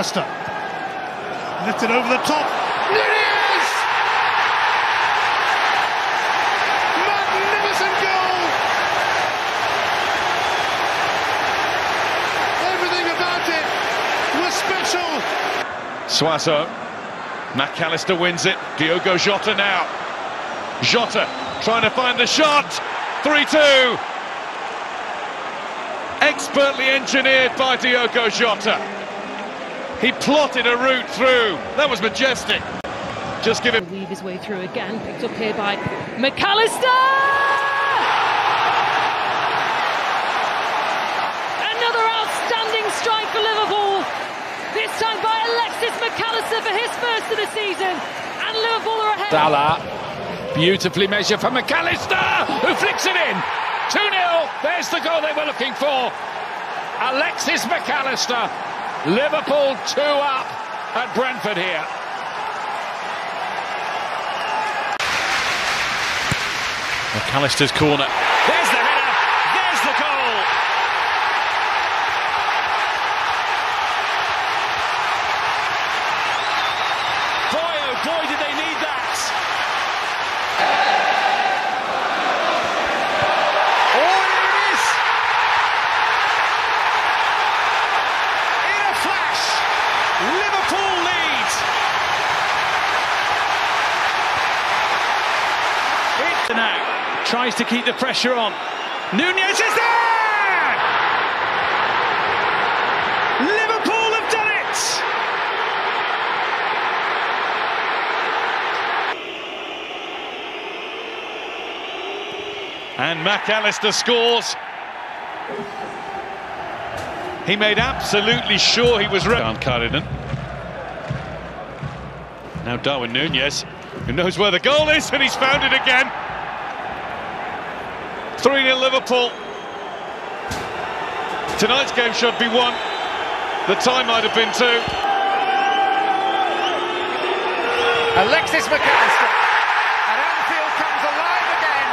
Mac Allister. Lifted over the top. Nunez! Magnificent goal! Everything about it was special. Suazo. Mac Allister wins it. Diogo Jota now. Jota trying to find the shot. 3-2. Expertly engineered by Diogo Jota. He plotted a route through. That was majestic. Just give him. Weave his way through again, picked up here by Mac Allister! Another outstanding strike for Liverpool. This time by Alexis Mac Allister for his first of the season. And Liverpool are ahead. Salah, beautifully measured for Mac Allister, who flicks it in. 2 0. There's the goal they were looking for. Alexis Mac Allister. Liverpool 2 up at Brentford here. Mac Allister's corner. There's the header. There's the goal. Boy, oh boy, did they need that. Oh, here it is! In a flash, Liverpool lead. Now tries to keep the pressure on. Nunez is there! Liverpool have done it! And Mac Allister scores. He made absolutely sure he was right. On Cardigan. Now Darwin Nunez, who knows where the goal is, and he's found it again. 3 0 Liverpool. Tonight's game should be won. The tie might have been two. Alexis Mac Allister. And Anfield comes alive again.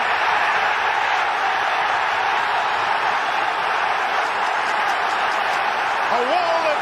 A wall of